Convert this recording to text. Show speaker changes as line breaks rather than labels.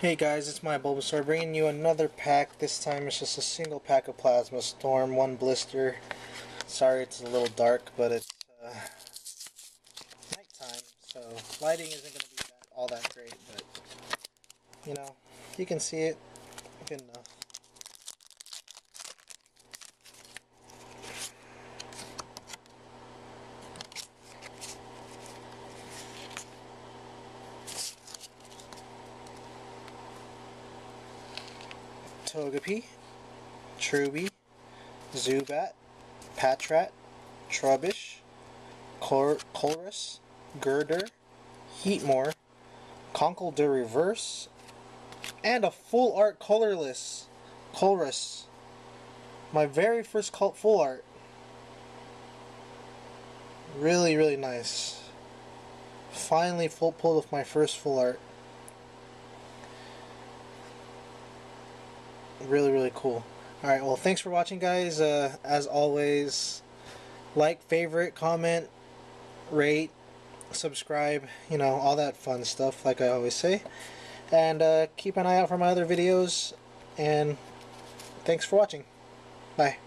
Hey guys, it's my Bulbasaur bringing you another pack. This time it's just a single pack of Plasma Storm, one blister. Sorry it's a little dark, but it's uh, nighttime, so lighting isn't going to be that, all that great, but you know, you can see it good enough. Togepi, Truby, Zubat, Patrat, Trubbish, Cor Colress, Gurdurr, Heatmor, Conkeldurr Reverse, and a full art colorless Colress. My very first cult full art. Really, really nice. Finally full pulled with my first full art. Really really cool. All right well thanks for watching guys. Uh, as always like favorite comment rate subscribe you know all that fun stuff like I always say. And uh, keep an eye out for my other videos and thanks for watching. Bye